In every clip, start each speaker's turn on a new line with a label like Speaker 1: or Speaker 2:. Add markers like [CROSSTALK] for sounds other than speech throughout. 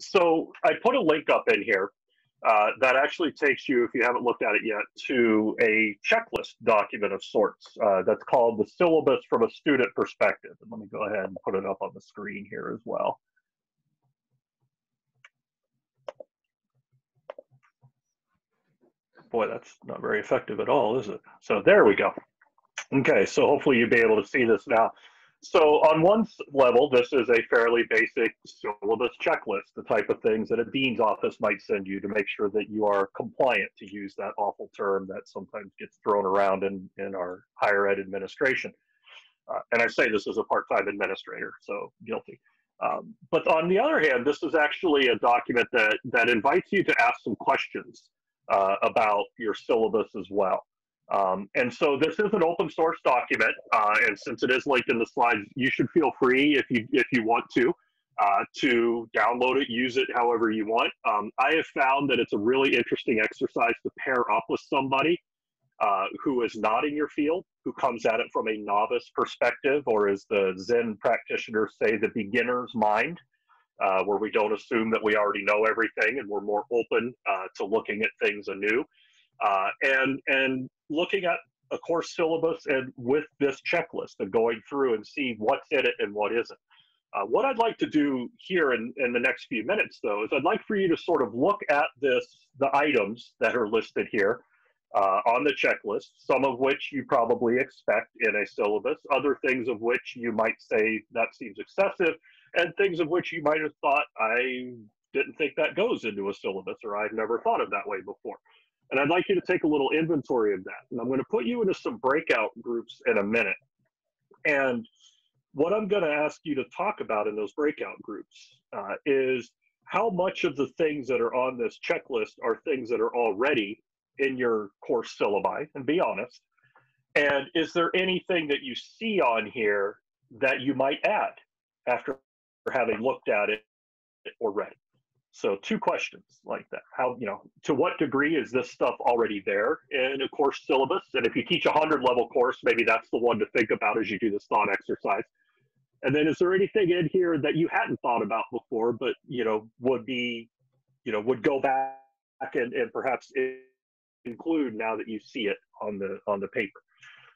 Speaker 1: so I put a link up in here uh, that actually takes you, if you haven't looked at it yet, to a checklist document of sorts uh, that's called the syllabus from a student perspective. And let me go ahead and put it up on the screen here as well. Boy, that's not very effective at all, is it? So there we go. Okay, so hopefully you'll be able to see this now. So on one level, this is a fairly basic syllabus checklist, the type of things that a dean's office might send you to make sure that you are compliant, to use that awful term that sometimes gets thrown around in, in our higher ed administration. Uh, and I say this as a part-time administrator, so guilty. Um, but on the other hand, this is actually a document that, that invites you to ask some questions uh, about your syllabus as well. Um, and so this is an open source document, uh, and since it is linked in the slides, you should feel free if you if you want to uh, to download it, use it however you want. Um, I have found that it's a really interesting exercise to pair up with somebody uh, who is not in your field, who comes at it from a novice perspective, or as the Zen practitioners say, the beginner's mind. Uh, where we don't assume that we already know everything and we're more open uh, to looking at things anew. Uh, and and looking at a course syllabus and with this checklist and going through and see what's in it and what isn't. Uh, what I'd like to do here in, in the next few minutes, though, is I'd like for you to sort of look at this, the items that are listed here uh, on the checklist, some of which you probably expect in a syllabus, other things of which you might say that seems excessive, and things of which you might have thought, I didn't think that goes into a syllabus, or I've never thought of that way before. And I'd like you to take a little inventory of that. And I'm going to put you into some breakout groups in a minute. And what I'm going to ask you to talk about in those breakout groups uh, is how much of the things that are on this checklist are things that are already in your course syllabi, and be honest. And is there anything that you see on here that you might add after having looked at it or read? So two questions like that. How, you know, to what degree is this stuff already there in a course syllabus? And if you teach a hundred level course, maybe that's the one to think about as you do this thought exercise. And then is there anything in here that you hadn't thought about before, but, you know, would be, you know, would go back and, and perhaps include now that you see it on the, on the paper.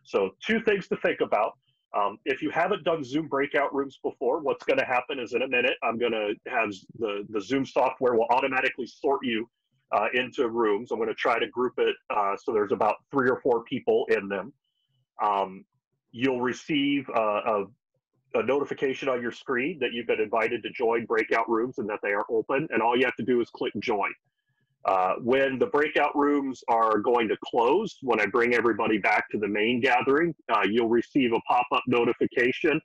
Speaker 1: So two things to think about. Um, if you haven't done Zoom breakout rooms before, what's going to happen is in a minute, I'm going to have the, the Zoom software will automatically sort you uh, into rooms. I'm going to try to group it uh, so there's about three or four people in them. Um, you'll receive uh, a, a, notification on your screen that you've been invited to join breakout rooms and that they are open. And all you have to do is click join. Uh, when the breakout rooms are going to close, when I bring everybody back to the main gathering, uh, you'll receive a pop-up notification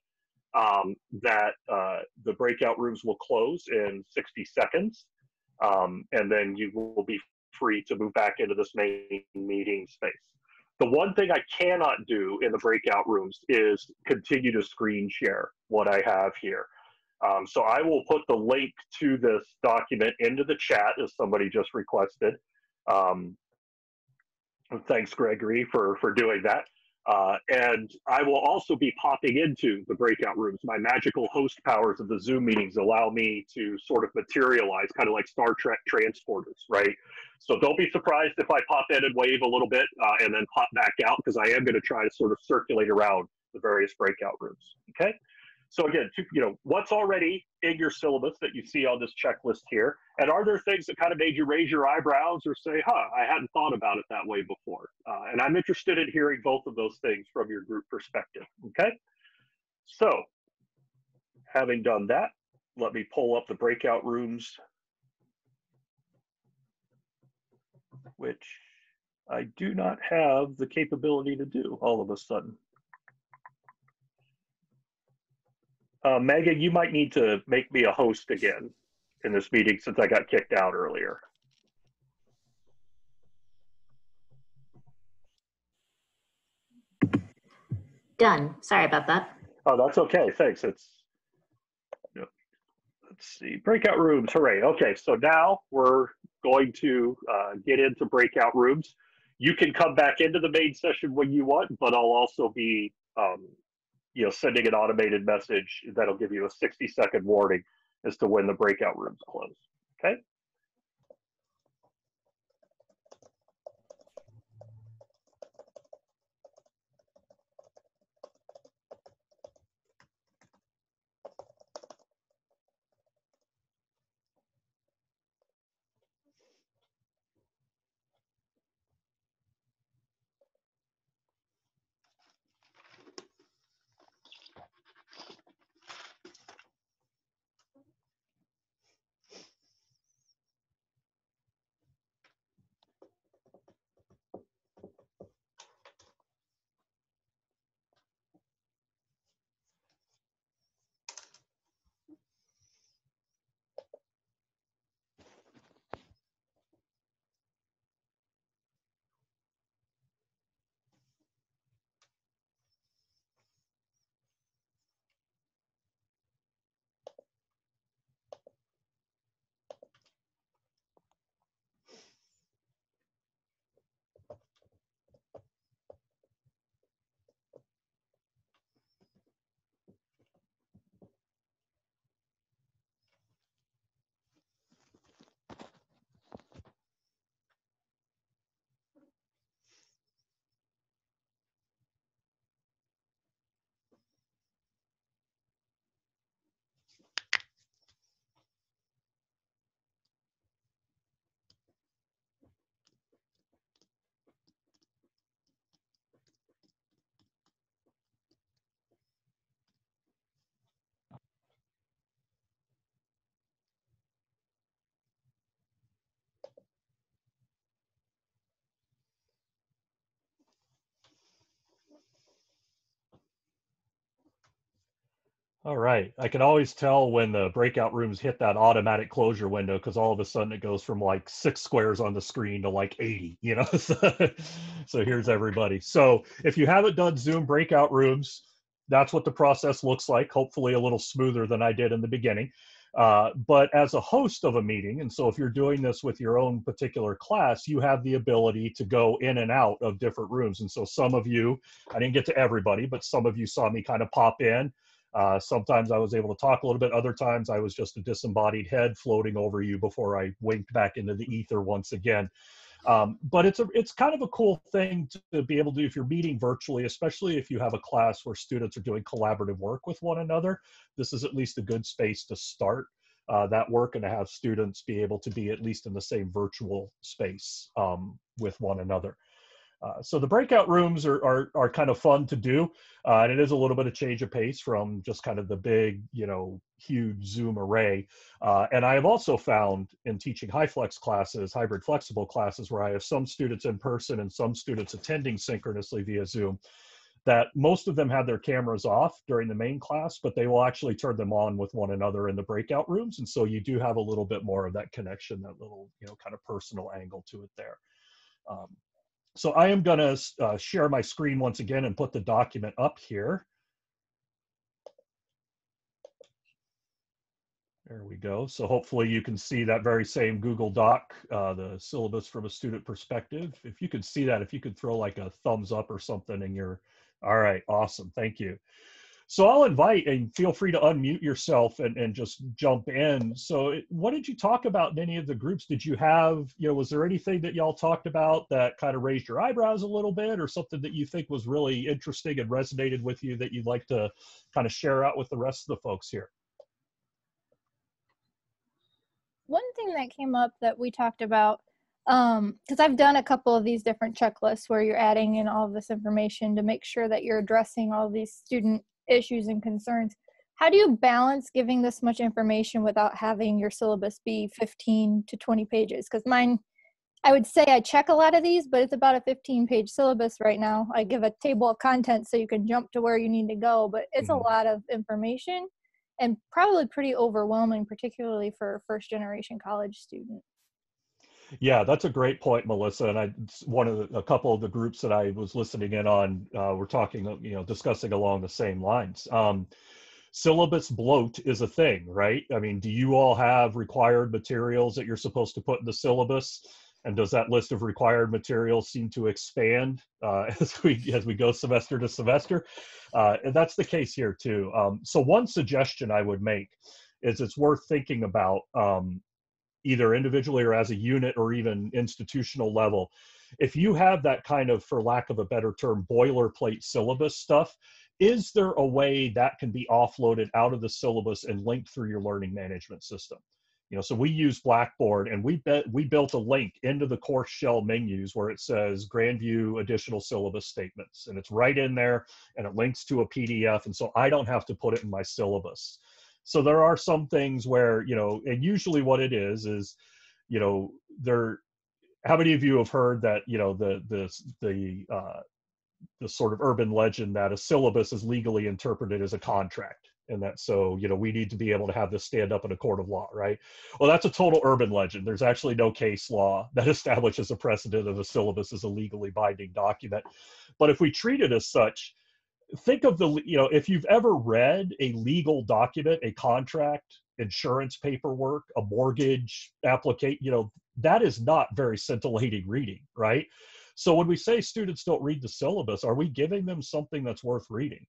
Speaker 1: um, that uh, the breakout rooms will close in 60 seconds. Um, and then you will be free to move back into this main meeting space. The one thing I cannot do in the breakout rooms is continue to screen share what I have here. Um, so I will put the link to this document into the chat as somebody just requested. Um, thanks, Gregory, for, for doing that. Uh, and I will also be popping into the breakout rooms. My magical host powers of the Zoom meetings allow me to sort of materialize, kind of like Star Trek transporters, right? So don't be surprised if I pop in and wave a little bit uh, and then pop back out because I am going to try to sort of circulate around the various breakout rooms. Okay. So again, you know, what's already in your syllabus that you see on this checklist here? And are there things that kind of made you raise your eyebrows or say, huh, I hadn't thought about it that way before? Uh, and I'm interested in hearing both of those things from your group perspective, okay? So having done that, let me pull up the breakout rooms, which I do not have the capability to do all of a sudden. Uh, Megan, you might need to make me a host again in this meeting since I got kicked out earlier.
Speaker 2: Done. Sorry about that.
Speaker 1: Oh, that's okay. Thanks. It's let's see breakout rooms. Hooray. Okay, so now we're going to uh, get into breakout rooms. You can come back into the main session when you want, but I'll also be um, you know, sending an automated message that'll give you a 60 second warning as to when the breakout rooms close. Okay. All right. I can always tell when the breakout rooms hit that automatic closure window because all of a sudden it goes from like six squares on the screen to like 80, you know? [LAUGHS] so, so here's everybody. So if you haven't done Zoom breakout rooms, that's what the process looks like, hopefully a little smoother than I did in the beginning. Uh, but as a host of a meeting, and so if you're doing this with your own particular class, you have the ability to go in and out of different rooms. And so some of you, I didn't get to everybody, but some of you saw me kind of pop in uh, sometimes I was able to talk a little bit. Other times I was just a disembodied head floating over you before I winked back into the ether once again. Um, but it's a it's kind of a cool thing to be able to do if you're meeting virtually, especially if you have a class where students are doing collaborative work with one another. This is at least a good space to start uh, that work and to have students be able to be at least in the same virtual space um, with one another. Uh, so the breakout rooms are, are, are kind of fun to do, uh, and it is a little bit of change of pace from just kind of the big, you know, huge Zoom array. Uh, and I have also found in teaching HyFlex classes, hybrid flexible classes, where I have some students in person and some students attending synchronously via Zoom, that most of them have their cameras off during the main class, but they will actually turn them on with one another in the breakout rooms. And so you do have a little bit more of that connection, that little, you know, kind of personal angle to it there. Um, so I am going to uh, share my screen once again and put the document up here. There we go. So hopefully you can see that very same Google Doc, uh, the syllabus from a student perspective. If you could see that, if you could throw like a thumbs up or something in your, all right, awesome, thank you. So I'll invite and feel free to unmute yourself and, and just jump in. So what did you talk about in any of the groups? Did you have, you know, was there anything that y'all talked about that kind of raised your eyebrows a little bit or something that you think was really interesting and resonated with you that you'd like to kind of share out with the rest of the folks here?
Speaker 3: One thing that came up that we talked about um because i've done a couple of these different checklists where you're adding in all of this information to make sure that you're addressing all these student issues and concerns. How do you balance giving this much information without having your syllabus be 15 to 20 pages? Because mine i would say i check a lot of these but it's about a 15 page syllabus right now. I give a table of contents so you can jump to where you need to go but it's mm-hmm. a lot of information and probably pretty overwhelming particularly for a first generation college student
Speaker 1: yeah, that's a great point, Melissa. And I, one of the, a couple of the groups that I was listening in on, uh, we're talking, you know, discussing along the same lines. Um, syllabus bloat is a thing, right? I mean, do you all have required materials that you're supposed to put in the syllabus? And does that list of required materials seem to expand uh, [LAUGHS] as we as we go semester to semester? Uh, and that's the case here too. Um, so one suggestion I would make is it's worth thinking about um, either individually or as a unit or even institutional level. If you have that kind of, for lack of a better term, boilerplate syllabus stuff, is there a way that can be offloaded out of the syllabus and linked through your learning management system? You know, so we use Blackboard and we bet we built a link into the course shell menus where it says Grandview additional syllabus statements and it's right in there and it links to a PDF. And so I don't have to put it in my syllabus. So there are some things where, you know, and usually what it is is, you know, there how many of you have heard that, you know, the the the uh the sort of urban legend that a syllabus is legally interpreted as a contract? And that so you know we need to be able to have this stand up in a court of law right? Well that's a total urban legend. There's actually no case law [LAUGHS] that establishes a precedent of a syllabus as a legally binding document. But if we treat it as such think of the you know if you've ever read a legal document a contract insurance paperwork a mortgage application you know that is not very scintillating reading right so when we say students don't read the syllabus are we giving them something that's worth reading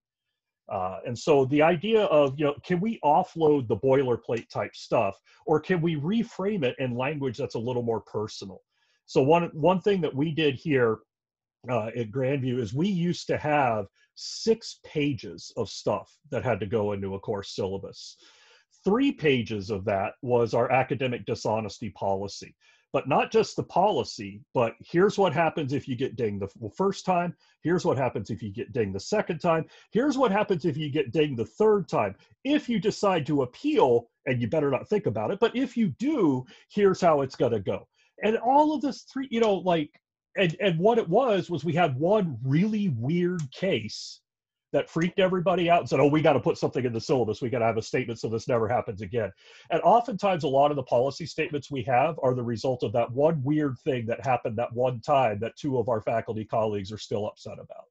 Speaker 1: uh, and so the idea of, you know, can we offload the boilerplate type stuff or can we reframe it in language that's a little more personal? So one, one thing that we did here uh, at Grandview is we used to have six pages of stuff that had to go into a course syllabus. Three pages of that was our academic dishonesty policy but not just the policy, but here's what happens if you get dinged the first time. Here's what happens if you get dinged the second time. Here's what happens if you get dinged the third time. If you decide to appeal, and you better not think about it, but if you do, here's how it's going to go. And all of this three, you know, like, and, and what it was was we had one really weird case that freaked everybody out and said, oh, we got to put something in the syllabus. We got to have a statement so this never happens again. And oftentimes, a lot of the policy statements we have are the result of that one weird thing that happened that one time that two of our faculty colleagues are still upset about.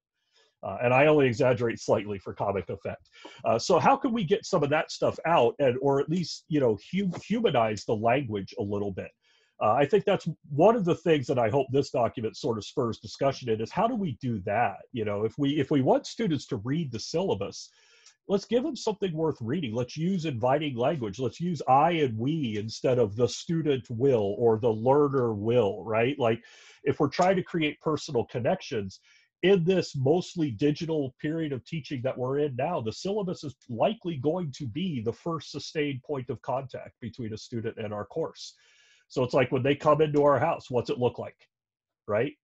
Speaker 1: Uh, and I only exaggerate slightly for comic effect. Uh, so how can we get some of that stuff out and, or at least, you know, hum- humanize the language a little bit? Uh, I think that's one of the things that I hope this document sort of spurs discussion in is how do we do that? You know, if we if we want students to read the syllabus, let's give them something worth reading. Let's use inviting language. Let's use I and we instead of the student will or the learner will, right? Like if we're trying to create personal connections in this mostly digital period of teaching that we're in now, the syllabus is likely going to be the first sustained point of contact between a student and our course. So it's like when they come into our house, what's it look like? Right?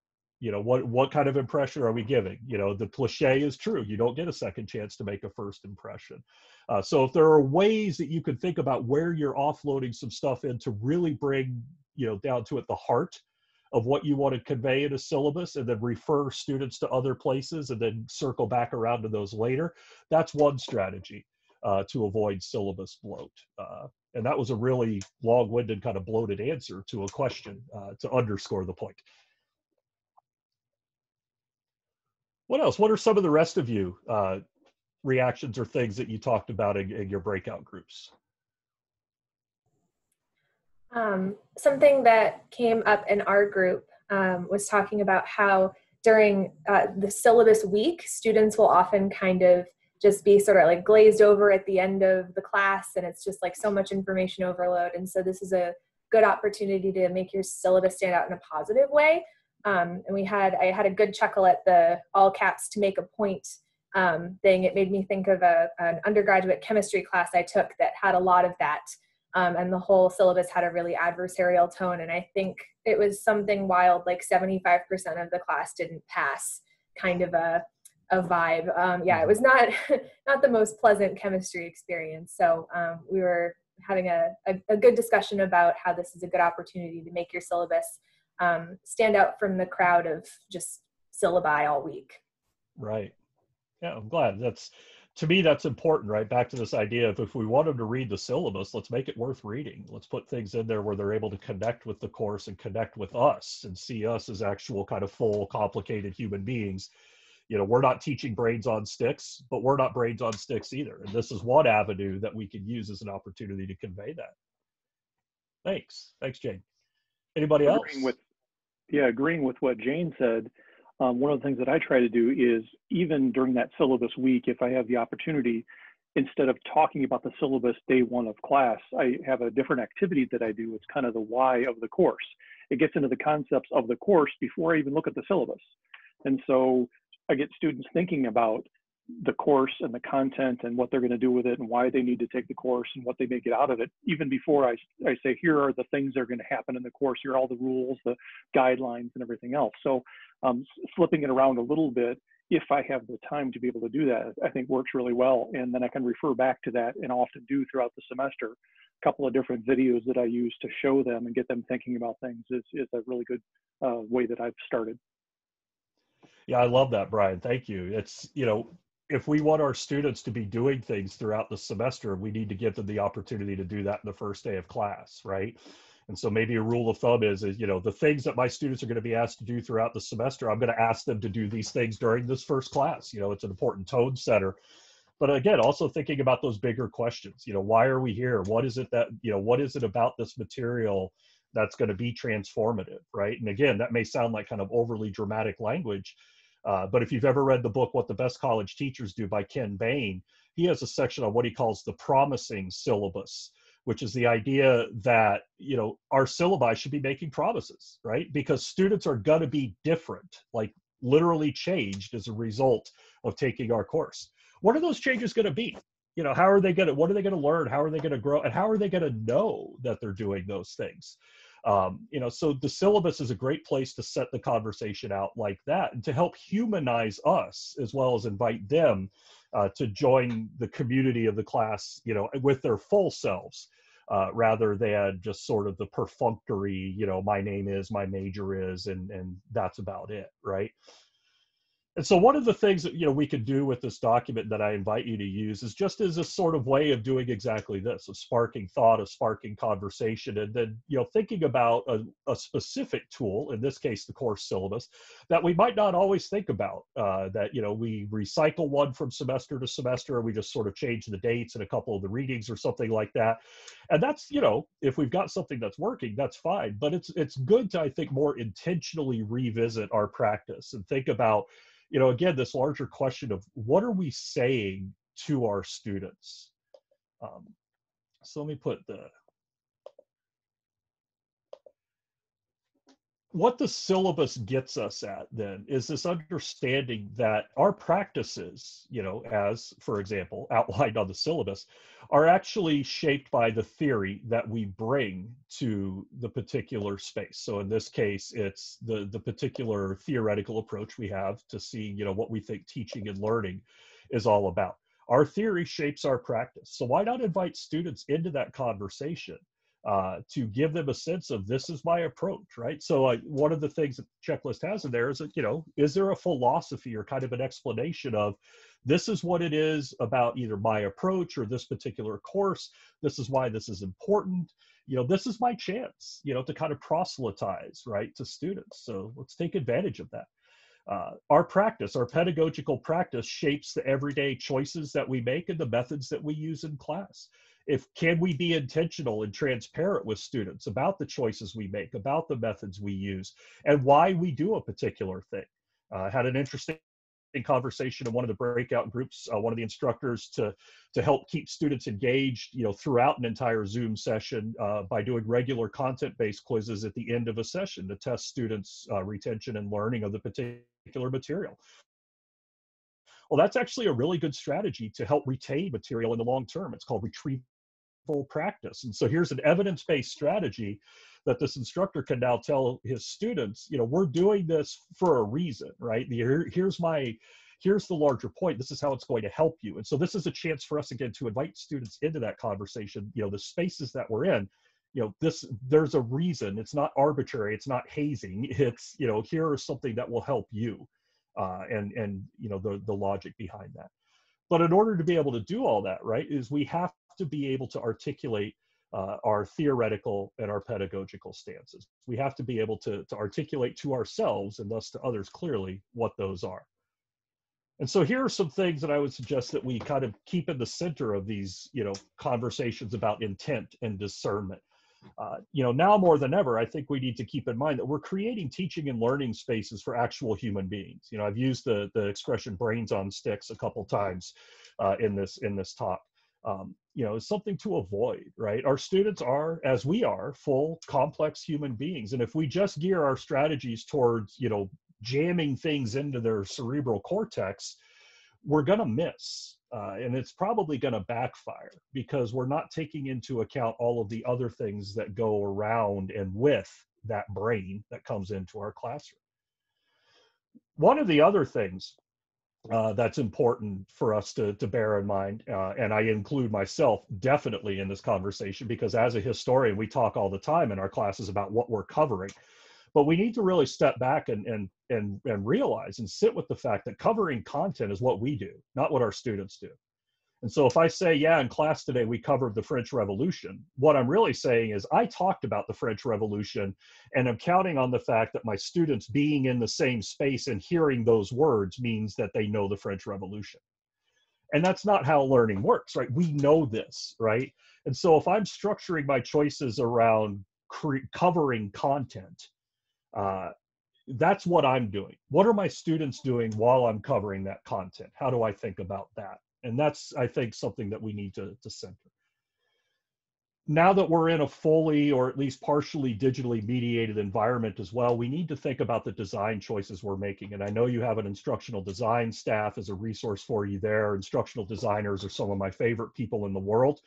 Speaker 1: You know, what what kind of impression are we giving? You know, the cliche is true. You don't get a second chance to make a first impression. Uh, so if there are ways that you can think about where you're offloading some stuff in to really bring, you know, down to it the heart of what you want to convey in a syllabus and then refer students to other places and then circle back around to those later, that's one strategy to avoid syllabus bloat. Uh, and that was a really long-winded, kind of bloated answer to a question uh, to underscore the point. What else? What are some of the rest of you uh, reactions or things that you talked about in, in your breakout groups?
Speaker 4: Um, something that came up in our group um, was talking about how during uh, the syllabus week, students will often kind of just be sort of like glazed over at the end of the class and it's just like so much information overload. And so this is a good opportunity to make your syllabus stand out in a positive way. Um, and we had i had a good chuckle at the all caps to make a point um, thing. It made me think of a, an undergraduate chemistry class i took that had a lot of that um, and the whole syllabus had a really adversarial tone. And i think it was something wild like 75% of the class didn't pass kind of a a vibe. Um, yeah, it was not [LAUGHS] not the most pleasant chemistry experience. So um, we were having a, a, a, good discussion about how this is a good opportunity to make your syllabus um, stand out from the crowd of just syllabi all week.
Speaker 1: Right. Yeah, I'm glad. That's to me that's important, right? Back to this idea of if we want them to read the syllabus, let's make it worth reading. Let's put things in there where they're able to connect with the course and connect with us and see us as actual kind of full, complicated human beings you know we're not teaching brains on sticks but we're not brains on sticks either and this is one avenue that we can use as an opportunity to convey that thanks thanks jane anybody else
Speaker 5: agreeing with yeah agreeing with what jane said um, one of the things that i try to do is even during that syllabus week if i have the opportunity instead of talking about the syllabus day one of class, I have a different activity that I do. It's kind of the why of the course. It gets into the concepts of the course before I even look at the syllabus. And so I get students thinking about the course and the content and what they're going to do with it and why they need to take the course and what they may get out of it even before I, I say here are the things that are going to happen in the course. Here are all the rules the guidelines and everything else. So um, flipping it around a little bit if I have the time to be able to do that I think works really well. And then I can refer back to that and often do throughout the semester. A couple of different videos that I use to show them and get them thinking about things is, is a really good uh, way that I've started
Speaker 1: yeah, I love that, Brian. Thank you. It's, you know, if we want our students to be doing things throughout the semester, we need to give them the opportunity to do that in the first day of class, right? And so maybe a rule of thumb is, is you know, the things that my students are going to be asked to do throughout the semester, I'm going to ask them to do these things during this first class. You know, it's an important tone setter. But again, also thinking about those bigger questions. You know, why are we here? What is it that, you know, what is it about this material that's going to be transformative, right? And again, that may sound like kind of overly dramatic language, uh, but if you've ever read the book What the Best College Teachers Do by Ken Bain, he has a section on what he calls the promising syllabus, which is the idea that you know our syllabi should be making promises, right? Because students are going to be different, like literally changed as a result of taking our course. What are those changes going to be? You know, how are they going to? What are they going to learn? How are they going to grow? And how are they going to know that they're doing those things? Um, you know, so the syllabus is a great place to set the conversation out like that and to help humanize us as well as invite them uh, to join the community of the class, you know, with their full selves. Uh, rather than just sort of the perfunctory, you know, my name is, my major is, and and that's about it, right? And so one of the things that you know we could do with this document that I invite you to use is just as a sort of way of doing exactly this, of sparking thought, of sparking conversation, and then you know thinking about a, a specific tool, in this case the course syllabus, that we might not always think about. Uh, that you know we recycle one from semester to semester, we just sort of change the dates and a couple of the readings or something like that. And that's you know if we've got something that's working, that's fine. But it's it's good to I think more intentionally revisit our practice and think about you know, again, this larger question of what are we saying to our students? Um, so let me put the what the syllabus gets us at then is this understanding that our practices, you know, as for example, [LAUGHS] outlined on the syllabus, are actually shaped by the theory that we bring to the particular space. So in this case, it's the, the particular theoretical approach we have to see, you know, what we think teaching and learning is all about. Our theory shapes our practice. So why not invite students into that conversation? Uh, to give them a sense of this is my approach, right? So uh, one of the things that the checklist has in there is that, you know, is there a philosophy or kind of an explanation of this is what it is about either my approach or this particular course. This is why this is important. You know, this is my chance, you know, to kind of proselytize, right, to students. So let's take advantage of that. Uh, our practice, our pedagogical practice shapes the everyday choices that we make and the methods that we use in class if can we be intentional and transparent with students about the choices we make about the methods we use and why we do a particular thing? Uh, had an interesting conversation in one of the breakout groups uh, one of the instructors to to help keep students engaged you know throughout an entire zoom session uh, by doing regular content based quizzes at the end of a session to test students uh, retention and learning of the particular material. Well that's actually a really good strategy to help retain material in the long term. It's called retrieval practice. And so here's an evidence-based strategy that this instructor can now tell his students, you know, we're doing this for a reason, right? Here, here's my, here's the larger point. This is how it's going to help you. And so this is a chance for us again to invite students into that conversation. You know, the spaces that we're in, you know, this there's a reason. It's not arbitrary. It's not hazing. [LAUGHS] It's you know, here is something that will help you, uh, and and you know the the logic behind that. But in order to be able to do all that, right, is we have to be able to articulate uh, our theoretical and our pedagogical stances. We have to be able to, to articulate to ourselves and thus to others clearly what those are. And so here are some things that I would suggest that we kind of keep in the center of these, you know, conversations about intent and discernment. Uh, you know, now more than ever, I think we need to keep in mind that we're creating teaching and learning spaces for actual human beings. You know, I've used the the expression "brains on sticks" a couple times uh, in this in this talk. Um, you know, is something to avoid, right? Our students are, as we are, full, complex human beings, and if we just gear our strategies towards, you know, jamming things into their cerebral cortex, we're going to miss. Uh, and it's probably going to backfire because we're not taking into account all of the other things that go around and with that brain that comes into our classroom. One of the other things uh, that's important for us to, to bear in mind, uh, and I include myself definitely in this conversation because as a historian, we talk all the time in our classes about what we're covering. But we need to really step back and and and and realize and sit with the fact that covering content is what we do not what our students do and so if i say yeah in class today we covered the french revolution what i'm really saying is i talked about the french revolution and i'm counting on the fact that my students being in the same space and hearing those words means that they know the french revolution and that's not how learning works right we know this right and so if i'm structuring my choices around covering content uh, that's what I'm doing. What are my students doing while I'm covering that content? How do I think about that? And that's, I think, something that we need to, to center. Now that we're in a fully or at least partially digitally mediated environment as well, we need to think about the design choices we're making. And I know you have an instructional design staff as a resource for you there. Instructional designers are some of my favorite people in the world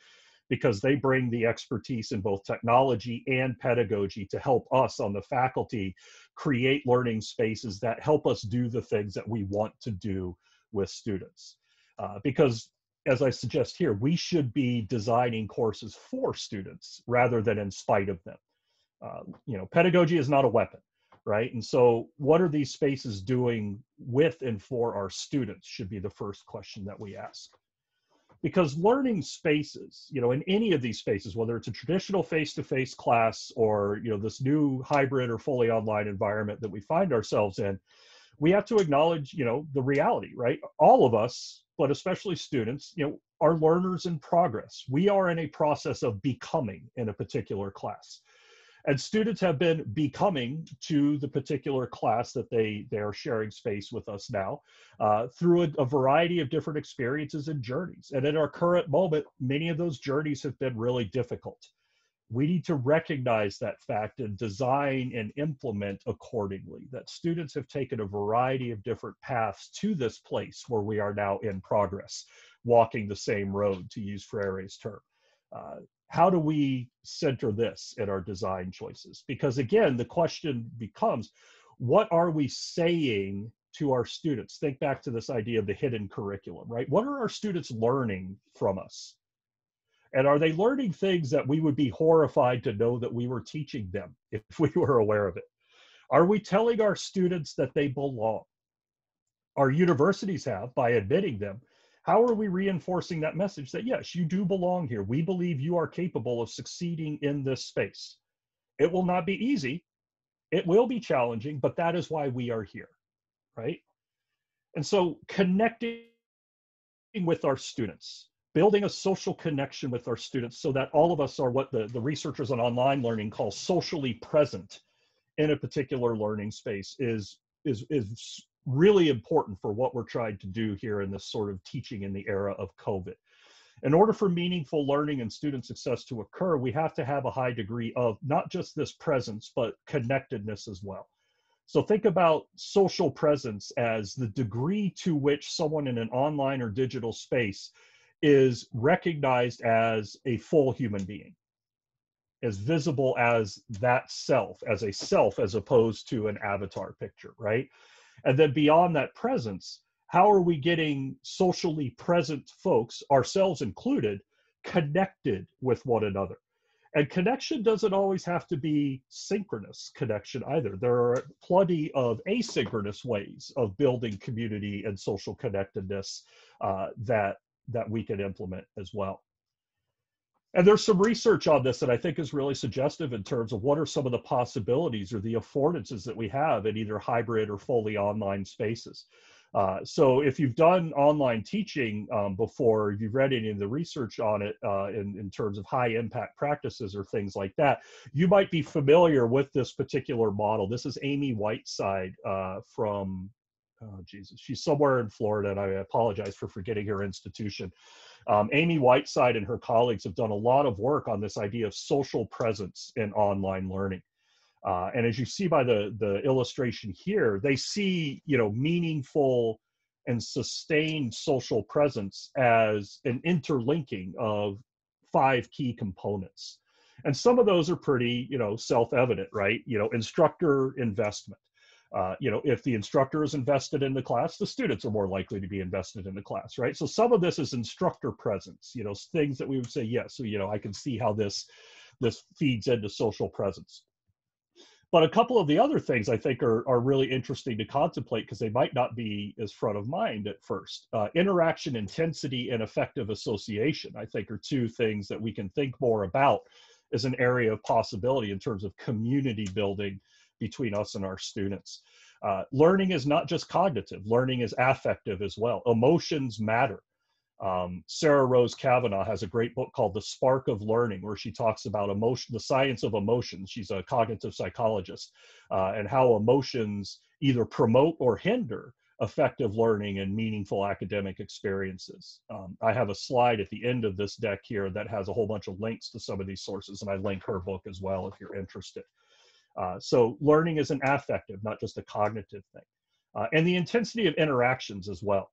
Speaker 1: because they bring the expertise in both technology and pedagogy to help us on the faculty create learning spaces that help us do the things that we want to do with students. Uh, because as I suggest here, we should be designing courses for students rather than in spite of them. Uh, you know, pedagogy is not a weapon, right? And so what are these spaces doing with and for our students should be the first question that we ask because learning spaces you know in any of these spaces whether it's a traditional face-to-face class or you know this new hybrid or fully online environment that we find ourselves in we have to acknowledge you know the reality right all of us but especially students you know are learners in progress. We are in a process of becoming in a particular class. And students have been becoming to the particular class that they they are sharing space with us now uh, through a, a, variety of different experiences and journeys. And in our current moment many of those journeys have been really difficult we need to recognize that fact and design and implement accordingly that students have taken a variety of different paths to this place where we are now in progress walking the same road to use freire's term uh, how do we center this in our design choices? Because again, the question becomes, what are we saying to our students? Think back to this idea of the hidden curriculum, right? What are our students learning from us? And are they learning things that we would be horrified to know that we were teaching them [LAUGHS] if we were aware of it? Are we telling our students that they belong? Our universities have by admitting them, how are we reinforcing that message that yes, you do belong here? We believe you are capable of succeeding in this space. It will not be easy, it will be challenging, but that is why we are here, right? And so connecting with our students, building a social connection with our students so that all of us are what the, the researchers on online learning call socially present in a particular learning space is is is really important for what we're trying to do here in this sort of teaching in the era of COVID. In order for meaningful learning and student success to occur, we have to have a high degree of not just this presence, but connectedness as well. So think about social presence as the degree to which someone in an online or digital space is recognized as a full human being, as visible as that self, as a self, as opposed to an avatar picture, right? And then beyond that presence, how are we getting socially present folks, ourselves included, connected with one another? And connection doesn't always have to be synchronous connection either. There are plenty of asynchronous ways of building community and social connectedness uh, that that we can implement as well. And there's some research on this that I think is really suggestive in terms of what are some of the possibilities or the affordances that we have in either hybrid or fully online spaces. Uh, so if you've done online teaching um, before, you've read any of the research on it uh, in, in terms of high impact practices or things like that, you might be familiar with this particular model. This is Aimee Whiteside uh, from oh Jesus, she's somewhere in Florida, and I apologize for forgetting her institution. Um, Aimee Whiteside and her colleagues have done a lot of work on this idea of social presence in online learning. Uh, and as you see by the the illustration here, they see you know meaningful and sustained social presence as an interlinking of five key components. And some of those are pretty, you know, self-evident, right? You know, instructor investment. Uh, you know, if the instructor is invested in the class, the students are more likely to be invested in the class, right? So some of this is instructor presence, you know, things that we would say, yes, so, you know, I can see how this this feeds into social presence. But a couple of the other things I think are, are really interesting to contemplate because they might not be as front of mind at first. Uh, interaction intensity and affective association, I think, are two things that we can think more about as an area of possibility in terms of community building between us and our students. Uh, learning is not just cognitive, learning is affective as well. Emotions matter. Um, Sarah Rose Cavanagh has a great book called The Spark of Learning, where she talks about emotion, the science of emotions. She's a cognitive psychologist, uh, and how emotions either promote or hinder effective learning and meaningful academic experiences. Um, I have a slide at the end of this deck here that has a whole bunch of links to some of these sources, and I link her book as well if you're interested. Uh, so learning is an affective, not just a cognitive thing. Uh, and the intensity of interactions as well.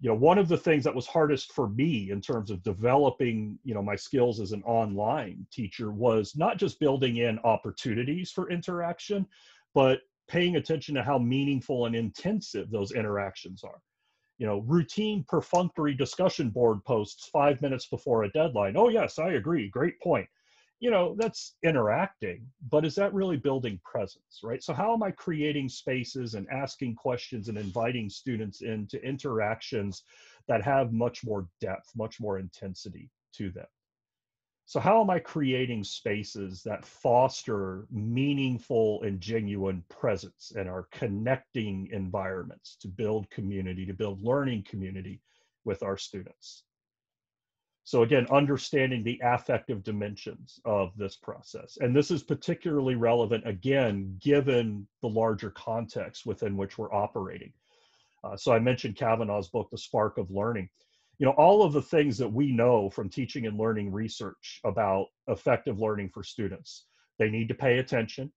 Speaker 1: You know one of the things that was hardest for me in terms of developing you know my skills as an online teacher was not just building in opportunities for interaction but paying attention to how meaningful and intensive those interactions are. You know routine perfunctory discussion board posts 5 minutes before a deadline. Oh yes i agree. Great point you know that's interacting but is that really building presence right? So how am i creating spaces and asking questions and inviting students into interactions that have much more depth much more intensity to them? So how am i creating spaces that foster meaningful and genuine presence and are connecting environments to build community to build learning community with our students so again, understanding the affective dimensions of this process. And this is particularly relevant, again, given the larger context within which we're operating. Uh, so I mentioned Cavanagh's book, The Spark of Learning. You know, all of the things that we know from teaching and learning research about effective learning for students. They need to pay attention.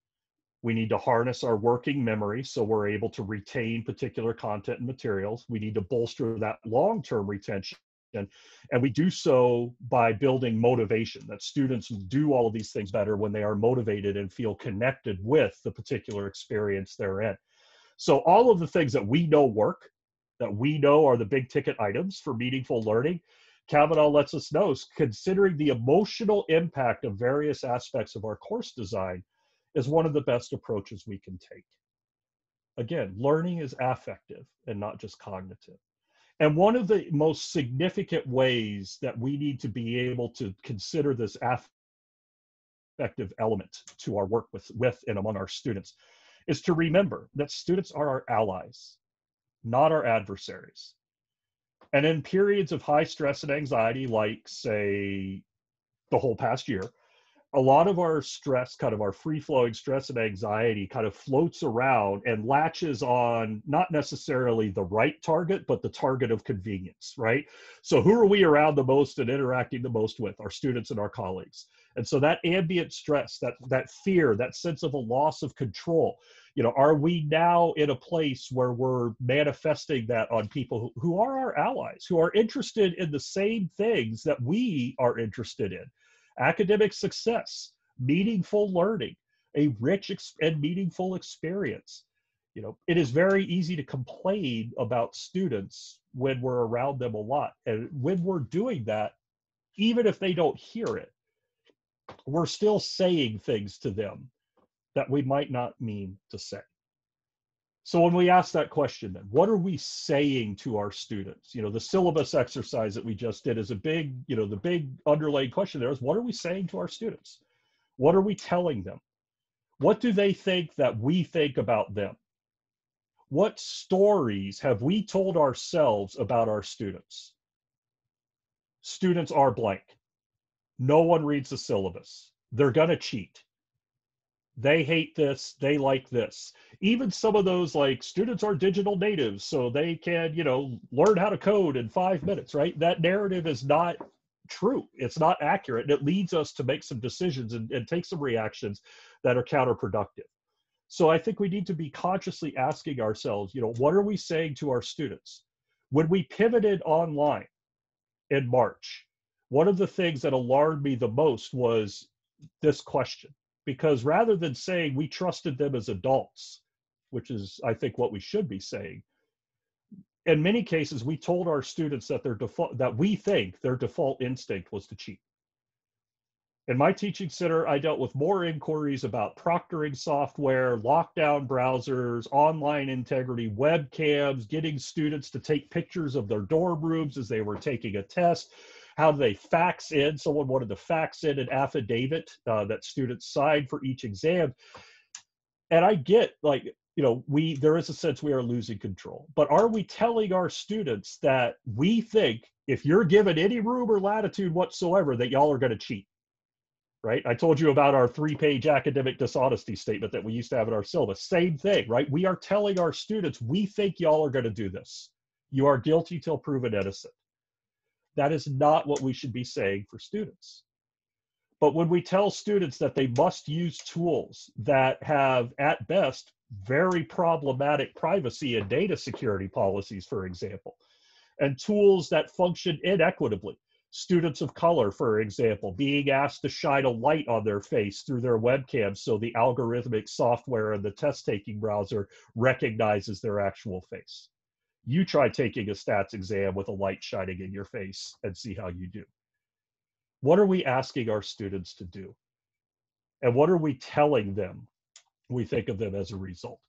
Speaker 1: We need to harness our working memory so we're able to retain particular content and materials. We need to bolster that long-term retention and, and we do so by building motivation that students do all of these things better when they are motivated and feel connected with the particular experience they're in. So all of the things that we know work, that we know are the big ticket items for meaningful learning, Cavanagh lets us know, considering the emotional impact of various aspects of our course design is one of the best approaches we can take. Again, learning is affective and not just cognitive. And one of the most significant ways that we need to be able to consider this affective element to our work with, with and among our students is to remember that students are our allies, not our adversaries. And in periods of high stress and anxiety, like, say, the whole past year, a lot of our stress, kind of our free flowing stress and anxiety, kind of floats around and latches on not necessarily the right target, but the target of convenience, right? So, who are we around the most and interacting the most with? Our students and our colleagues. And so, that ambient stress, that, that fear, that sense of a loss of control, you know, are we now in a place where we're manifesting that on people who, who are our allies, who are interested in the same things that we are interested in? Academic success, meaningful learning, a rich and meaningful experience. You know, it is very easy to complain about students when we're around them a lot. And when we're doing that, even if they don't hear it, we're still saying things to them that we might not mean to say. So when we ask that question, then what are we saying to our students? You know, the syllabus exercise that we just did is a big, you know, the big underlying question there is what are we saying to our students? What are we telling them? What do they think that we think about them? What stories have we told ourselves about our students? Students are blank. No one reads the syllabus. They're going to cheat. They hate this they like this. Even some of those like students are digital natives so they can you know learn how to code in five minutes right? That narrative is not true. It's not accurate. And it leads us to make some decisions and, and take some reactions that are counterproductive. So i think we need to be consciously asking ourselves you know what are we saying to our students? When we pivoted online in march one of the things that alarmed me the most was this question because rather than saying we trusted them as adults, which is, I think, what we should be saying, in many cases, we told our students that their default, that we think their default instinct was to cheat. In my teaching center, I dealt with more inquiries about proctoring software, lockdown browsers, online integrity, webcams, getting students to take pictures of their dorm rooms as they were taking a test, how do they fax in? Someone wanted to fax in an affidavit uh, that students signed for each exam. And I get like, you know, we there is a sense we are losing control. But are we telling our students that we think if you're given any room or latitude whatsoever that y'all are going to cheat? Right? I told you about our three-page academic dishonesty statement that we used to have in our syllabus. Same thing, right? We are telling our students we think y'all are going to do this. You are guilty till proven innocent. That is not what we should be saying for students. But when we tell students that they must use tools that have, at best, very problematic privacy and data security policies, for example, and tools that function inequitably, students of color, for example, being asked to shine a light on their face through their webcam so the algorithmic software in the test taking browser recognizes their actual face you try taking a stats exam with a light shining in your face and see how you do. What are we asking our students to do? And what are we telling them we think of them as a result?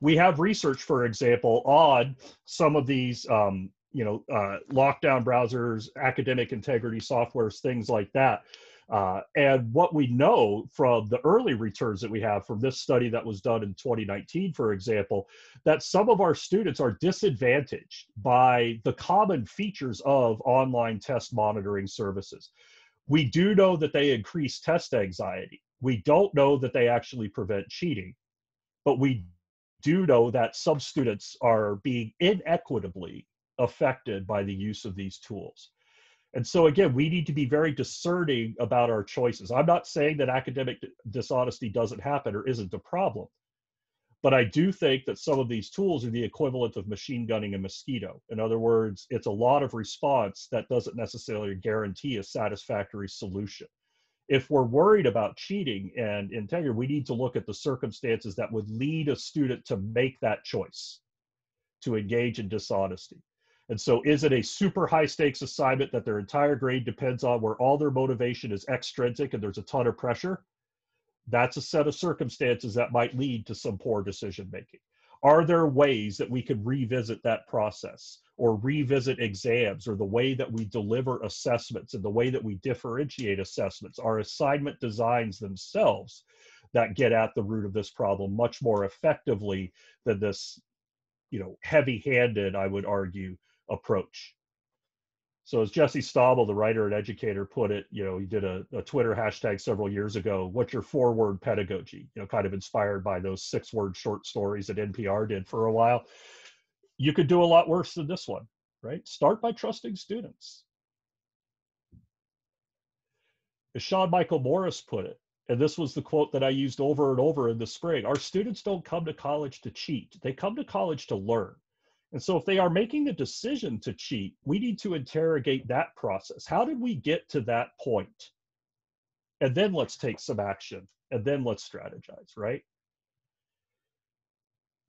Speaker 1: We have research, for example, on some of these, um, you know, uh, lockdown browsers, academic integrity softwares, things like that. Uh, and what we know from the early returns that we have from this study that was done in 2019, for example, that some of our students are disadvantaged by the common features of online test monitoring services. We do know that they increase test anxiety. We don't know that they actually prevent cheating, but we do know that some students are being inequitably affected by the use of these tools. And so, again, we need to be very discerning about our choices. I'm not saying that academic dishonesty doesn't happen or isn't a problem, but I do think that some of these tools are the equivalent of machine gunning a mosquito. In other words, it's a lot of response that doesn't necessarily guarantee a satisfactory solution. If we're worried about cheating and integrity, we need to look at the circumstances that would lead a student to make that choice to engage in dishonesty. And so, is it a super high stakes assignment that their entire grade depends on where all their motivation is extrinsic and there's a ton of pressure? That's a set of circumstances that might lead to some poor decision making. Are there ways that we could revisit that process or revisit exams or the way that we deliver assessments and the way that we differentiate assessments? Are assignment designs themselves that get at the root of this problem much more effectively than this, you know, heavy handed, I would argue, approach. So as Jesse Stommel, the writer and educator, put it, you know, he did a, a Twitter hashtag several years ago. What's your four-word pedagogy? You know, kind of inspired by those six-word short stories that NPR did for a while. You could do a lot worse than this one, right? Start by trusting students. As Sean Michael Morris put it, and this was the quote that I used over and over in the spring, our students don't come to college to cheat. They come to college to learn. And so, if they are making the decision to cheat, we need to interrogate that process. How did we get to that point? And then let's take some action and then let's strategize, right?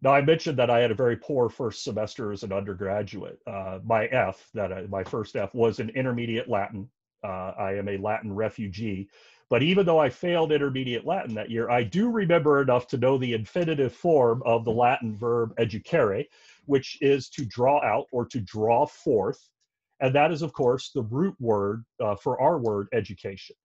Speaker 1: Now, I mentioned that I had a very poor first semester as an undergraduate. Uh, my F, that I, my first F, was in intermediate Latin. Uh, I am a Latin refugee. But even though I failed intermediate Latin that year, I do remember enough to know the infinitive form of the Latin verb educare, which is to draw out or to draw forth. And that is, of course, the root word uh, for our word education.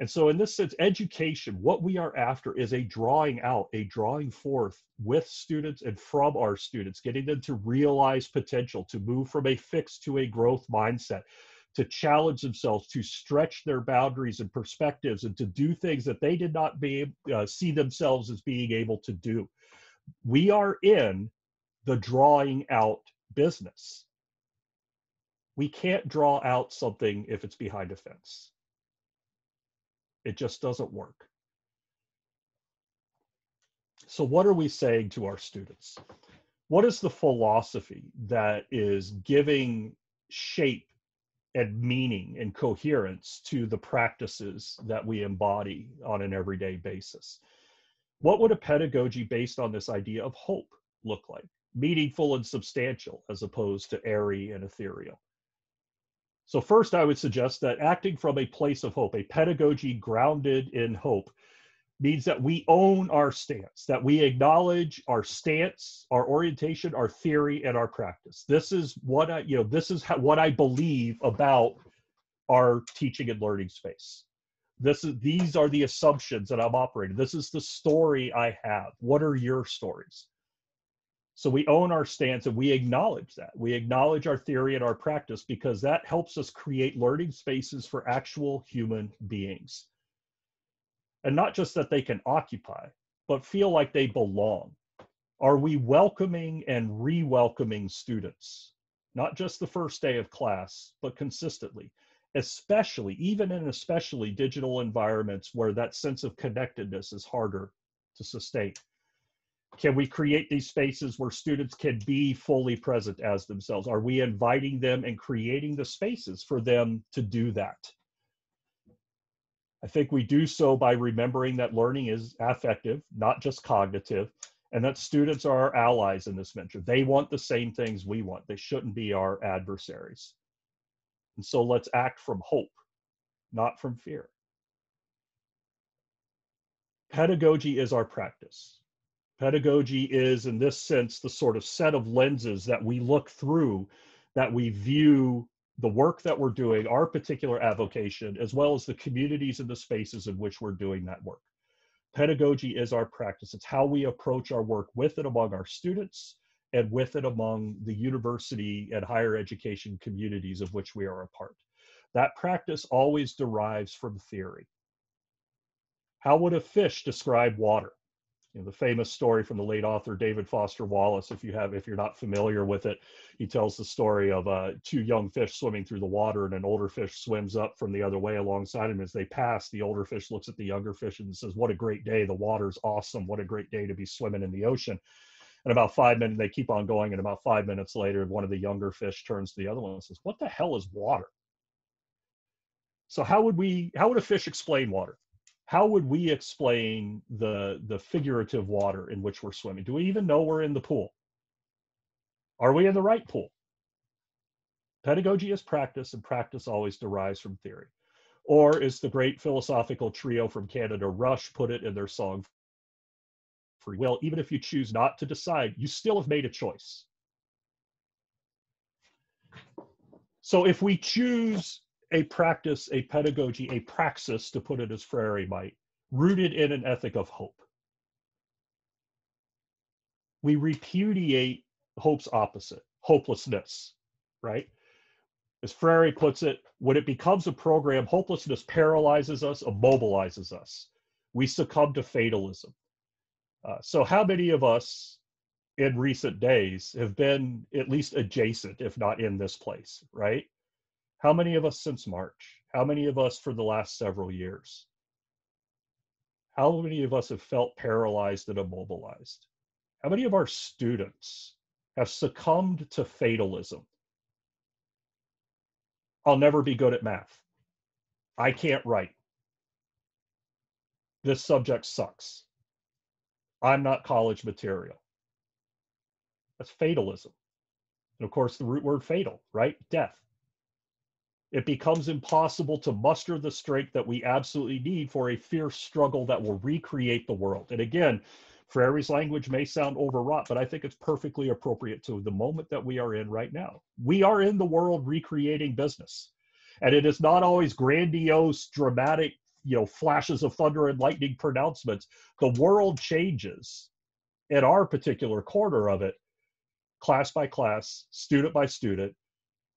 Speaker 1: And so, in this sense, education, what we are after is a drawing out, a drawing forth with students and from our students, getting them to realize potential, to move from a fixed to a growth mindset, to challenge themselves, to stretch their boundaries and perspectives, and to do things that they did not be uh, see themselves as being able to do. We are in the drawing out business. We can't draw out something if it's behind a fence. It just doesn't work. So, what are we saying to our students? What is the philosophy that is giving shape and meaning and coherence to the practices that we embody on an everyday basis? What would a pedagogy based on this idea of hope look like? Meaningful and substantial as opposed to airy and ethereal. So, first, I would suggest that acting from a place of hope, a pedagogy grounded in hope, means that we own our stance, that we acknowledge our stance, our orientation, our theory, and our practice. This is what I, you know, this is how, what I believe about our teaching and learning space. This is these are the assumptions that I'm operating. This is the story I have. What are your stories? So we own our stance and we acknowledge that. We acknowledge our theory and our practice because that helps us create learning spaces for actual human beings and not just that they can occupy, but feel like they belong? Are we welcoming and re welcoming students, not just the first day of class, but consistently, especially, even in especially digital environments where that sense of connectedness is harder to sustain? Can we create these spaces where students can be fully present as themselves? Are we inviting them and creating the spaces for them to do that? I think we do so by remembering that learning is affective, not just cognitive, and that students are our allies in this venture. They want the same things we want. They shouldn't be our adversaries. And so let's act from hope, not from fear. Pedagogy is our practice. Pedagogy is, in this sense, the sort of set of lenses that we look through, that we view the work that we're doing, our particular avocation, as well as the communities and the spaces in which we're doing that work. Pedagogy is our practice. It's how we approach our work with and among our students and with and among the university and higher education communities of which we are a part. That practice always derives from theory. How would a fish describe water? You know, the famous story from the late author David Foster Wallace. If you have, if you're not familiar with it, he tells the story of uh, two young fish swimming through the water, and an older fish swims up from the other way alongside him. As they pass, the older fish looks at the younger fish and says, "What a great day! The water's awesome. What a great day to be swimming in the ocean." And about five minutes, they keep on going, and about five minutes later, one of the younger fish turns to the other one and says, "What the hell is water?" So how would we? How would a fish explain water? How would we explain the the figurative water in which we're swimming? Do we even know we're in the pool? Are we in the right pool? Pedagogy is practice and practice always derives from theory. Or as the great philosophical trio from canada rush put it in their song free will even if you choose not to decide you still have made a choice. So if we choose a practice, a pedagogy, a praxis, to put it as Freire might, rooted in an ethic of hope. We repudiate hope's opposite, hopelessness, right? As Freire puts it, when it becomes a program, hopelessness paralyzes us, immobilizes us. We succumb to fatalism. Uh, so, how many of us in recent days have been at least adjacent, if not in this place, right? How many of us since March? How many of us for the last several years? How many of us have felt paralyzed and immobilized? How many of our students have succumbed to fatalism? I'll never be good at math. I can't write. This subject sucks. I'm not college material. That's fatalism. And of course, the root word fatal, right? Death it becomes impossible to muster the strength that we absolutely need for a fierce struggle that will recreate the world. And again, Freire's language may sound overwrought, but I think it's perfectly appropriate to the moment that we are in right now. We are in the world recreating business. And it is not always grandiose, dramatic, you know, flashes of thunder and lightning pronouncements. The world changes in our particular corner of it, class by class, student by student,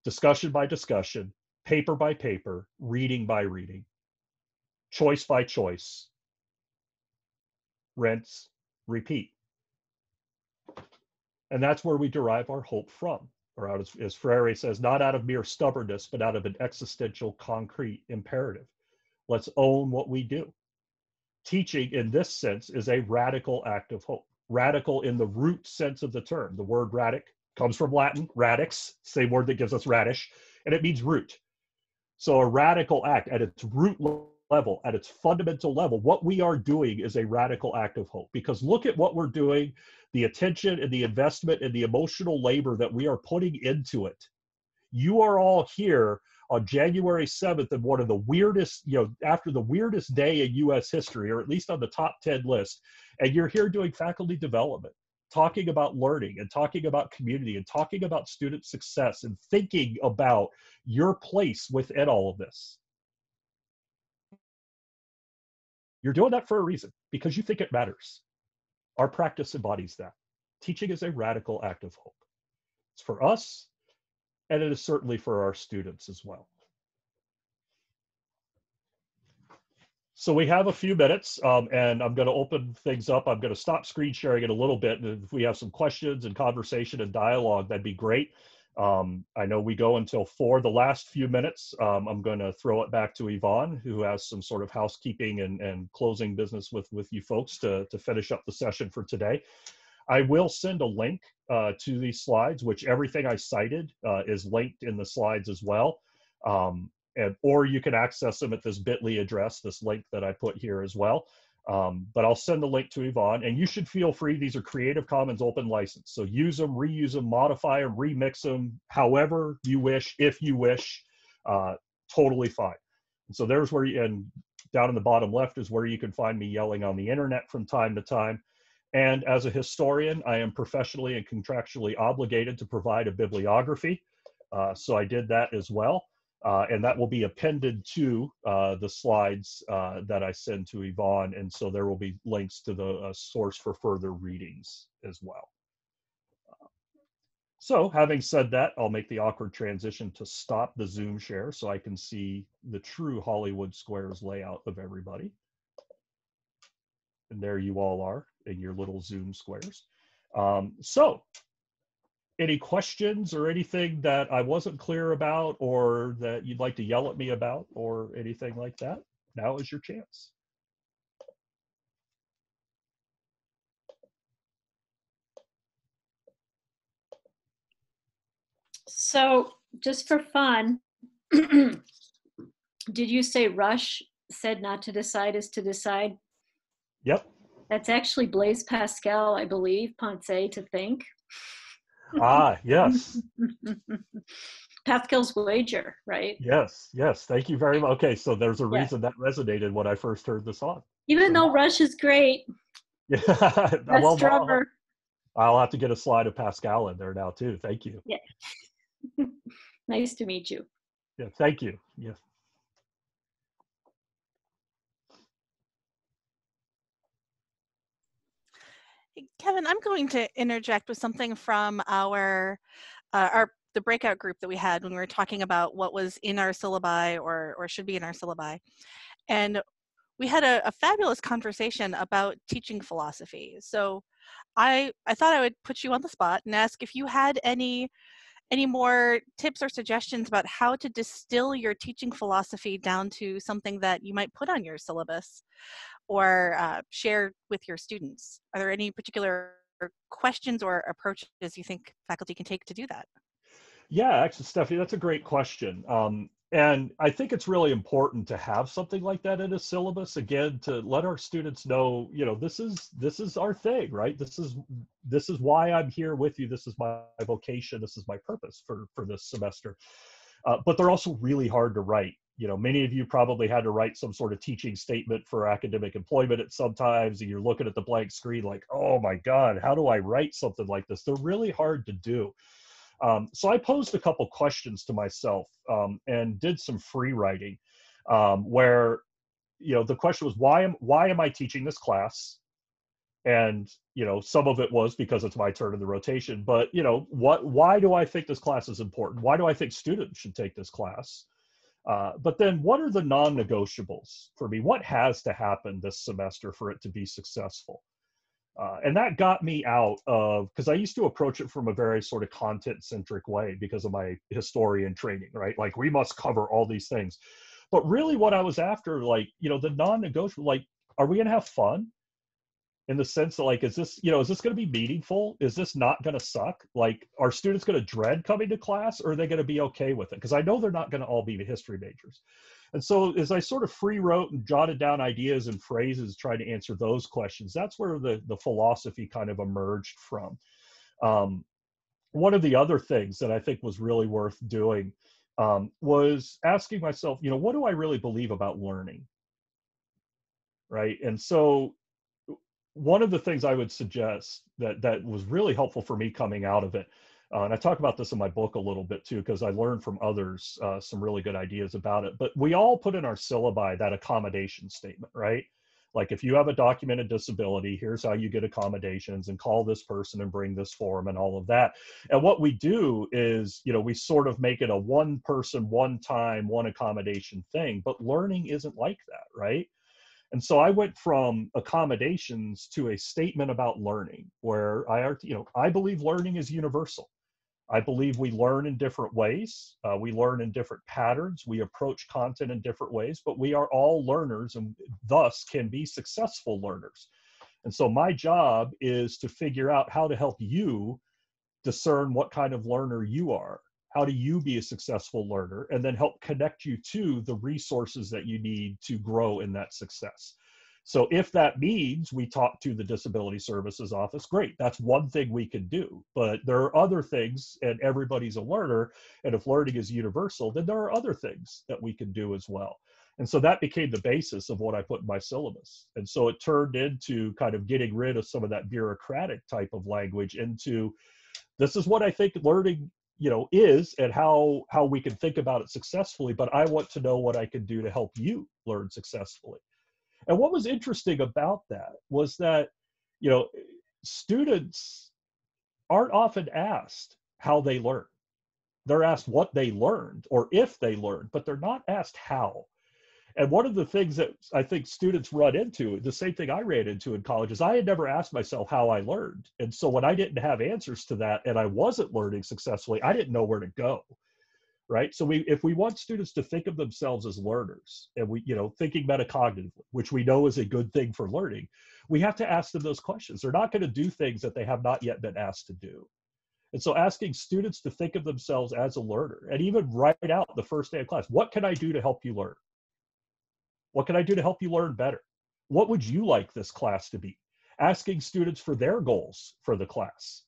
Speaker 1: discussion by discussion, paper by paper, reading by reading, choice by choice, rinse, repeat. And that's where we derive our hope from, or out as, as Freire says, not out of mere stubbornness, but out of an existential, concrete imperative. Let's own what we do. Teaching, in this sense, is a radical act of hope. Radical in the root sense of the term. The word radic comes from Latin, radix, same word that gives us radish, and it means root. So a radical act at its root level, at its fundamental level, what we are doing is a radical act of hope. Because look at what we're doing, the attention and the investment and the emotional labor that we are putting into it. You are all here on January 7th in one of the weirdest, you know, after the weirdest day in US history, or at least on the top 10 list, and you're here doing faculty development, talking about learning and talking about community and talking about student success and thinking about your place within all of this. You're doing that for a reason because you think it matters. Our practice embodies that. Teaching is a radical act of hope. It's for us, and it is certainly for our students as well. So we have a few minutes, um, and I'm going to open things up. I'm going to stop screen sharing it a little bit, and if we have some questions and conversation and dialogue, that'd be great. Um, I know we go until four. The last few minutes, um, I'm going to throw it back to Yvonne, who has some sort of housekeeping and, and closing business with, with you folks to, to finish up the session for today. I will send a link uh, to these slides, which everything I cited uh, is linked in the slides as well. Um, and, or you can access them at this bit.ly address, this link that I put here as well. Um, but I'll send the link to Yvonne, and you should feel free. These are Creative Commons open license, so use them, reuse them, modify them, remix them, however you wish, if you wish. Uh, totally fine. And so there's where you, and down in the bottom left is where you can find me yelling on the internet from time to time. And as a historian, I am professionally and contractually obligated to provide a bibliography. Uh, so I did that as well. Uh, and that will be appended to uh, the slides uh, that I send to Yvonne. And so there will be links to the uh, source for further readings as well. So having said that, I'll make the awkward transition to stop the Zoom share so I can see the true Hollywood Squares layout of everybody. And there you all are in your little Zoom squares. Um, so any questions or anything that I wasn't clear about or that you'd like to yell at me about or anything like that, now is your chance.
Speaker 6: So just for fun, [CLEARS THROAT] did you say Rush said not to decide is to decide?
Speaker 1: Yep.
Speaker 6: That's actually Blaise Pascal, I believe, Ponce to think.
Speaker 1: Ah, yes. [LAUGHS]
Speaker 6: Pascal's wager, right?
Speaker 1: Yes, yes. Thank you very much. Okay, so there's a
Speaker 6: Yeah.
Speaker 1: reason that resonated when I first heard the song.
Speaker 6: Even though Rush is great, [LAUGHS]
Speaker 1: Yeah.
Speaker 6: best
Speaker 1: well, I'll,
Speaker 6: drummer.
Speaker 1: I'll have to get a slide of Pascal in there now too. Thank you. [LAUGHS]
Speaker 6: Nice to meet you.
Speaker 1: Yeah, thank you. Yeah.
Speaker 7: Kevin, I'm going to interject with something from our uh, our the breakout group that we had when we were talking about what was in our syllabi or or should be in our syllabi, and we had a, a fabulous conversation about teaching philosophy. So, I I thought I would put you on the spot and ask if you had any any more tips or suggestions about how to distill your teaching philosophy down to something that you might put on your syllabus or uh, share with your students? Are there any particular questions or approaches you think faculty can take to do that?
Speaker 1: Yeah, actually, Stephanie, that's a great question. Um, and I think it's really important to have something like that in a syllabus again to let our students know, you know, this is this is our thing, right? This is this is why I'm here with you. This is my vocation. This is my purpose for for this semester. Uh, but they're also really hard to write. You know, many of you probably had to write some sort of teaching statement for academic employment at sometimes, and you're looking at the blank screen like, oh my God, how do I write something like this? They're really hard to do. Um, so I posed a couple questions to myself um, and did some free writing um, where, you know, the question was, why am, why am I teaching this class? And, you know, some of it was because it's my turn in the rotation, but, you know, what, why do I think this class is important? Why do I think students should take this class? Uh, but then what are the non-negotiables for me? What has to happen this semester for it to be successful? Uh, and that got me out of because I used to approach it from a very sort of content centric way because of my historian training, right? Like we must cover all these things. But really, what I was after, like, you know, the non negotiable, like, are we going to have fun? In the sense that like is this you know is this going to be meaningful? Is this not going to suck? Like are students going to dread coming to class or are they going to be okay with it? Because i know they're not going to all be history majors. And so as i sort of free wrote and jotted down ideas and phrases trying to answer those questions that's where the the philosophy kind of emerged from. Um, one of the other things that i think was really worth doing um, was asking myself you know what do i really believe about learning? Right? And so one of the things I would suggest that that was really helpful for me coming out of it, uh, and I talk about this in my book a little bit too, because I learned from others uh, some really good ideas about it. But we all put in our syllabi that accommodation statement, right? Like if you have a documented disability, here's how you get accommodations and call this person and bring this form and all of that. And what we do is, you know, we sort of make it a one person, one time, one accommodation thing. But learning isn't like that, right? And so I went from accommodations to a statement about learning, where I, you know, I believe learning is universal. I believe we learn in different ways. Uh, we learn in different patterns. We approach content in different ways, but we are all learners and thus can be successful learners. And so my job is to figure out how to help you discern what kind of learner you are how do you be a successful learner and then help connect you to the resources that you need to grow in that success. So if that means we talk to the disability services office great that's one thing we can do. But there are other things and everybody's a learner and if learning is universal then there are other things that we can do as well. And so that became the basis of what i put in my syllabus. And so it turned into kind of getting rid of some of that bureaucratic type of language into this is what i think learning you know is and how how we can think about it successfully but i want to know what i can do to help you learn successfully. And what was interesting about that was that you know students aren't often asked how they learn. They're asked what they learned or if they learned but they're not asked how and one of the things that I think students run into, the same thing I ran into in college, is I had never asked myself how I learned. And so when I didn't have answers to that and I wasn't learning successfully, I didn't know where to go. Right. So we if we want students to think of themselves as learners and we, you know, thinking metacognitively, which we know is a good thing for learning, we have to ask them those questions. They're not going to do things that they have not yet been asked to do. And so asking students to think of themselves as a learner and even write out the first day of class, what can I do to help you learn? What can I do to help you learn better? What would you like this class to be? Asking students for their goals for the class.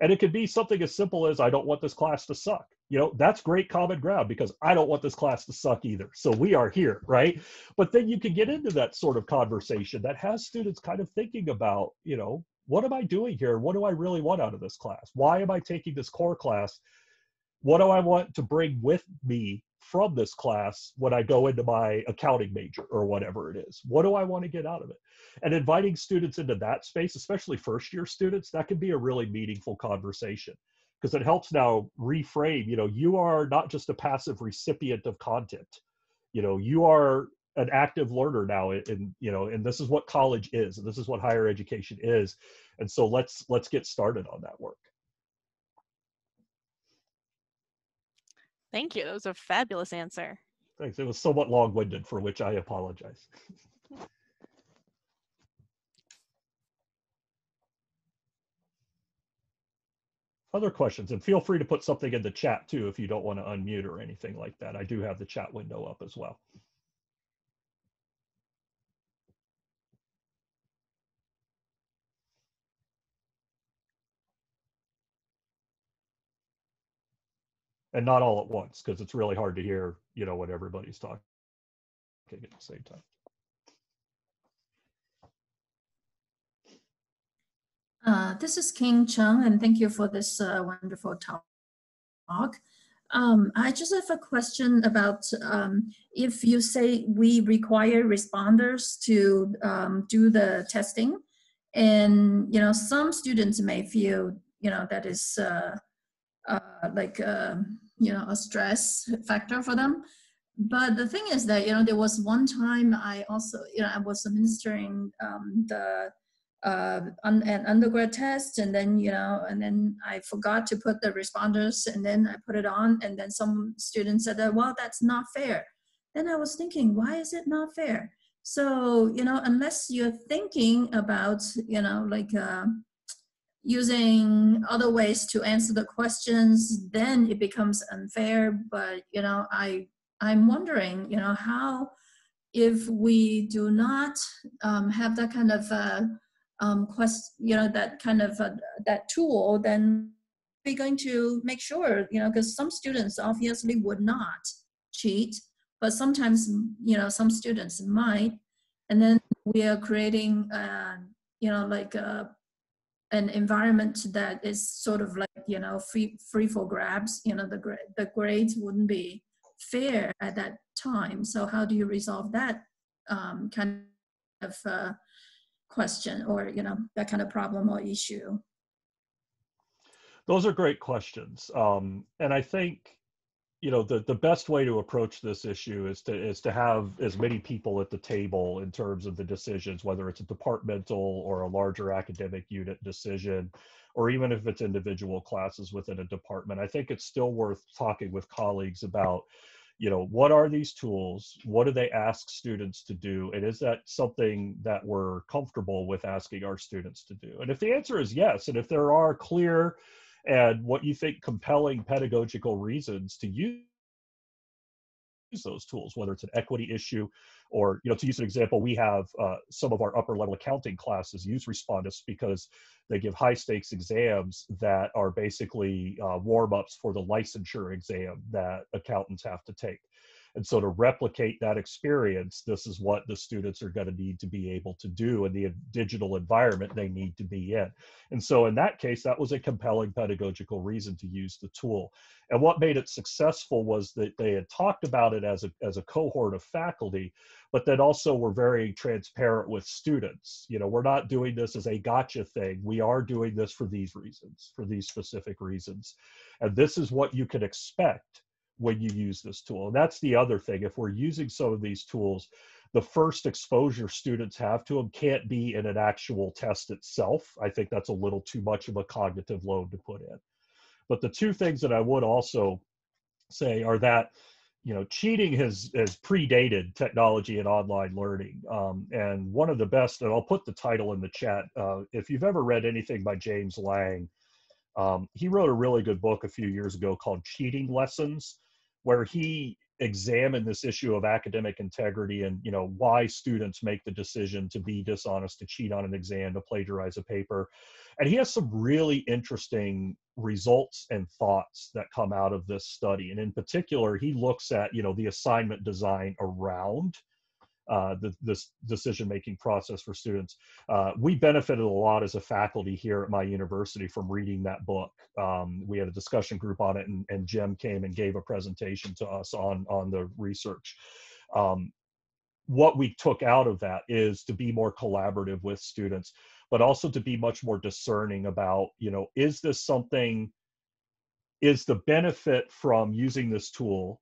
Speaker 1: And it could be something as simple as I don't want this class to suck. You know, that's great common ground because I don't want this class to suck either. So we are here, right? But then you can get into that sort of conversation that has students kind of thinking about, you know, what am I doing here? What do I really want out of this class? Why am I taking this core class? What do I want to bring with me from this class when I go into my accounting major or whatever it is? What do I want to get out of it? And inviting students into that space, especially first year students, that can be a really meaningful conversation because it helps now reframe, you know, you are not just a passive recipient of content. You know, you are an active learner now and you know and this is what college is and this is what higher education is and so let's let's get started on that work
Speaker 7: Thank you. That was a fabulous answer.
Speaker 1: Thanks. It was somewhat long-winded, for which I apologize. [LAUGHS] Other questions, and feel free to put something in the chat too if you don't want to unmute or anything like that. I do have the chat window up as well. And not all at once because it's really hard to hear, you know, what everybody's talking at the same time.
Speaker 8: Uh, this is King Chung, and thank you for this uh, wonderful talk. Um, I just have a question about um, if you say we require Respondus to um, do the testing, and you know some students may feel you know that is uh, uh like um, you know a stress factor for them but the thing is that you know there was one time I also you know I was administering um, the uh, un, an undergrad test and then you know and then I forgot to put the Respondus and then I put it on and then some students said that well that's not fair. Then I was thinking why is it not fair? So you know unless you're thinking about you know like. Uh, using other ways to answer the questions then it becomes unfair. But you know i i'm wondering you know how if we do not um, have that kind of uh, um, quest you know that kind of uh, that tool then we're going to make sure you know because some students obviously would not cheat but sometimes you know some students might. And then we are creating uh, you know like a an environment that is sort of like you know free free for grabs you know the the grades wouldn't be fair at that time. So how do you resolve that um, kind of uh, question or you know that kind of problem or issue?
Speaker 1: Those are great questions. Um, and i think you know the, the best way to approach this issue is to is to have as many people at the table in terms of the decisions whether it's a departmental or a larger academic unit decision or even if it's individual classes within a department. I think it's still worth talking with colleagues about you know what are these tools? What do they ask students to do? And is that something that we're comfortable with asking our students to do? And if the answer is yes and if there are clear and what you think compelling pedagogical reasons to use those tools, whether it's an equity issue or, you know, to use an example, we have uh, some of our upper level accounting classes use Respondus because they give high stakes exams that are basically uh, warm ups for the licensure exam that accountants have to take. And so to replicate that experience, this is what the students are going to need to be able to do in the digital environment they need to be in. And so in that case, that was a compelling pedagogical reason to use the tool. And what made it successful was that they had talked about it as a, as a cohort of faculty, but then also were very transparent with students. You know, we're not doing this as a gotcha thing. We are doing this for these reasons, for these specific reasons. And this is what you can expect when you use this tool. And that's the other thing. If we're using some of these tools, the first exposure students have to them can't be in an actual test itself. I think that's a little too much of a cognitive load to put in. But the two things that I would also say are that you know cheating has has predated technology and online learning um, and one of the best and i'll put the title in the chat uh, if you've ever read anything by james lang um, he wrote a really good book a few years ago called cheating lessons where he examined this issue of academic integrity and you know why students make the decision to be dishonest to cheat on an exam to plagiarize a paper. And he has some really interesting results and thoughts that come out of this study. And in particular he looks at you know the assignment design around uh, the, this decision making process for students. Uh, we benefited a lot as a faculty here at my university from reading that book. Um, we had a discussion group on it, and, and, Jim came and gave a presentation to us on, on the research. Um, what we took out of that is to be more collaborative with students, but also to be much more discerning about, you know, is this something, is the benefit from using this tool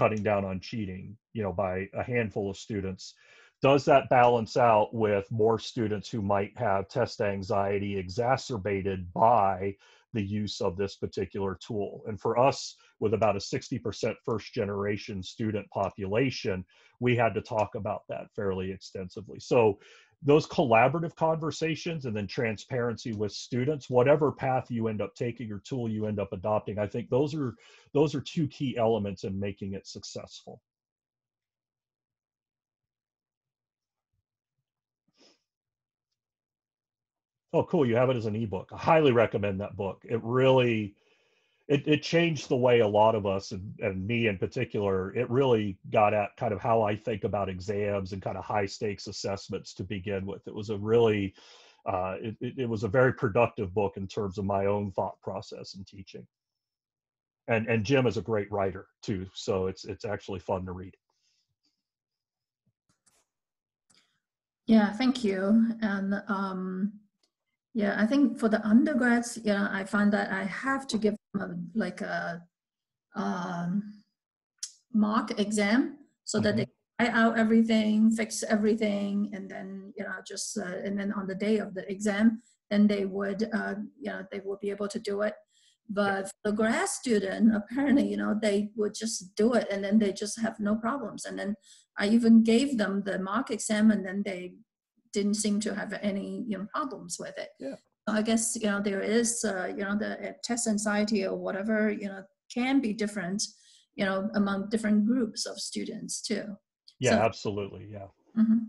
Speaker 1: cutting down on cheating, you know, by a handful of students. Does that balance out with more students who might have test anxiety exacerbated by the use of this particular tool? And for us, with about a 60% first generation student population, we had to talk about that fairly extensively. So those collaborative conversations and then transparency with students whatever path you end up taking or tool you end up adopting i think those are those are two key elements in making it successful. Oh cool. You have it as an ebook. I highly recommend that book. It really it, it changed the way a lot of us and, and me in particular it really got at kind of how i think about exams and kind of high stakes assessments to begin with. It was a really uh, it, it was a very productive book in terms of my own thought process and teaching. And and jim is a great writer too so it's it's actually fun to read.
Speaker 8: Yeah thank you. And um yeah, I think for the undergrads, you know, I find that I have to give them a, like a, um, mock exam so that they write out everything, fix everything, and then you know just uh, and then on the day of the exam, then they would uh, you know they would be able to do it. But for the grad student, [LAUGHS] apparently, you know, they would just do it and then they just have no problems. And then I even gave them the mock exam and then they didn't seem to have any you know, problems with it.
Speaker 1: Yeah.
Speaker 8: I guess, you know, there is, uh, you know, the uh, test anxiety or whatever, you know, can be different, you know, among different groups of students too.
Speaker 1: Yeah,
Speaker 8: So-
Speaker 1: absolutely. Yeah.
Speaker 8: Mhm.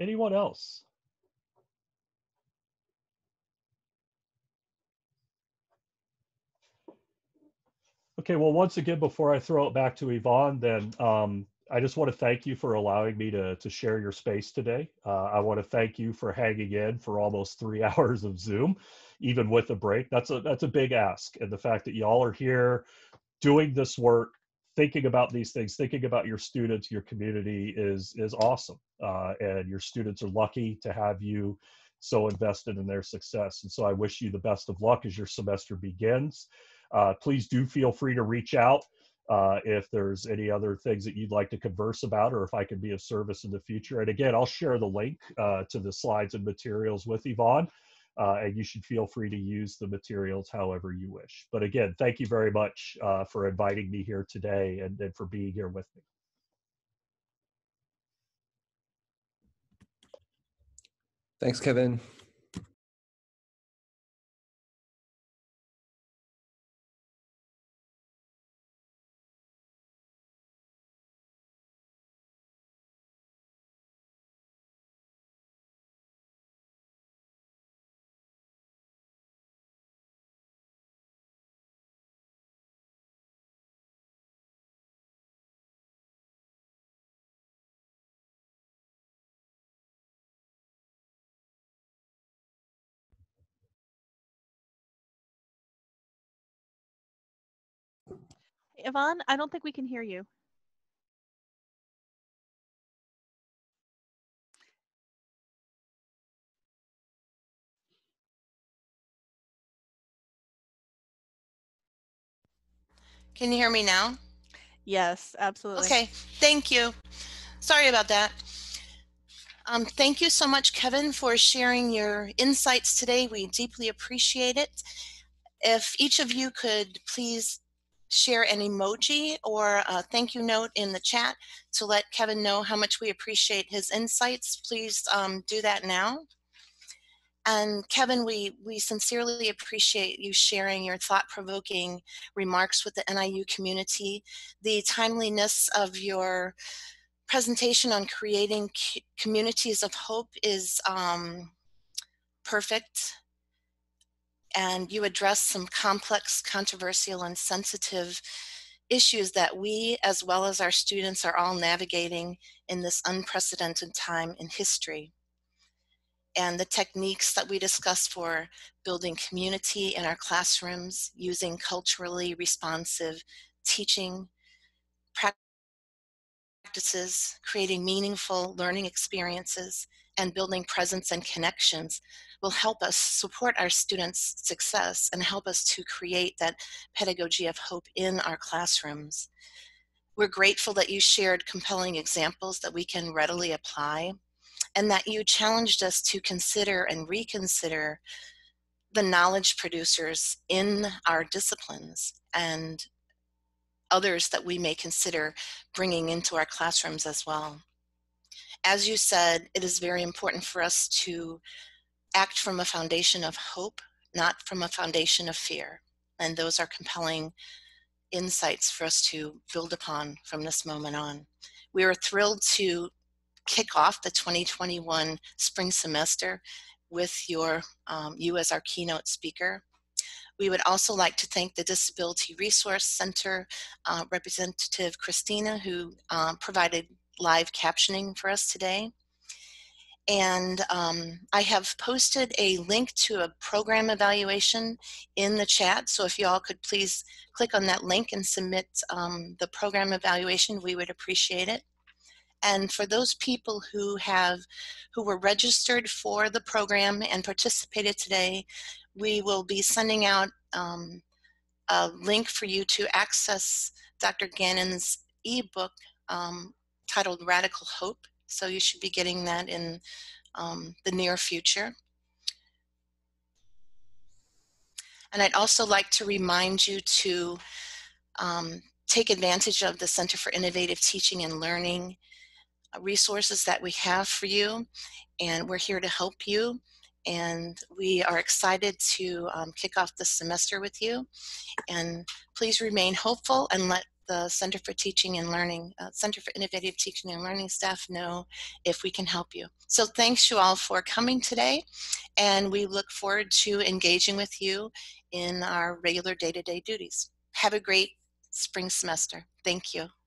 Speaker 1: Anyone else? Okay, well, once again, before I throw it back to Yvonne, then um, I just want to thank you for allowing me to, to share your space today. Uh, I want to thank you for hanging in for almost three [LAUGHS] hours of Zoom, even with a break. That's a that's a big ask, and the fact that y'all are here doing this work, thinking about these things, thinking about your students, your community is is awesome, uh, and your students are lucky to have you so invested in their success. And so I wish you the best of luck as your semester begins. Uh, please do feel free to reach out uh, if there's any other things that you'd like to converse about or if I can be of service in the future. And again, I'll share the link uh, to the slides and materials with Yvonne. Uh, and you should feel free to use the materials however you wish. But again, thank you very much uh, for inviting me here today and, and for being here with me.
Speaker 9: Thanks, Kevin.
Speaker 7: Yvonne, I don't think we can hear you.
Speaker 10: Can you hear me now?
Speaker 7: Yes, absolutely.
Speaker 10: Okay, thank you. Sorry about that. Um, thank you so much, Kevin, for sharing your insights today. We deeply appreciate it. If each of you could please share an emoji or a thank you note in the chat to let Kevin know how much we appreciate his insights, please um, do that now. And Kevin, we, we sincerely appreciate you sharing your thought-provoking remarks with the NIU community. The timeliness of your presentation on creating communities of hope is um, perfect. And you address some complex, controversial, and sensitive issues that we, as well as our students, are all navigating in this unprecedented time in history. And the techniques that we discuss for building community in our classrooms, using culturally responsive teaching practices, creating meaningful learning experiences, and building presence and connections will help us support our students' success and help us to create that pedagogy of hope in our classrooms. We're grateful that you shared compelling examples that we can readily apply and that you challenged us to consider and reconsider the knowledge producers in our disciplines and others that we may consider bringing into our classrooms as well. As you said, it is very important for us to act from a foundation of hope, not from a foundation of fear. And those are compelling insights for us to build upon from this moment on. We are thrilled to kick off the 2021 spring semester with your um, you as our keynote speaker. We would also like to thank the Disability Resource Center uh, representative Christina who uh, provided live captioning for us today. And um, I have posted a link to a program evaluation in the chat. So if you all could please click on that link and submit um, the program evaluation, we would appreciate it. And for those people who have, who were registered for the program and participated today, we will be sending out um, a link for you to access Dr. Gannon's ebook um, titled Radical Hope. So you should be getting that in um, the near future. And I'd also like to remind you to um, take advantage of the Center for Innovative Teaching and Learning uh, resources that we have for you. And we're here to help you. And we are excited to um, kick off the semester with you. And please remain hopeful and let the Center for Teaching and Learning, uh, Center for Innovative Teaching and Learning staff know if we can help you. So thanks you all for coming today, and we look forward to engaging with you in our regular day-to-day -day duties. Have a great spring semester. Thank you.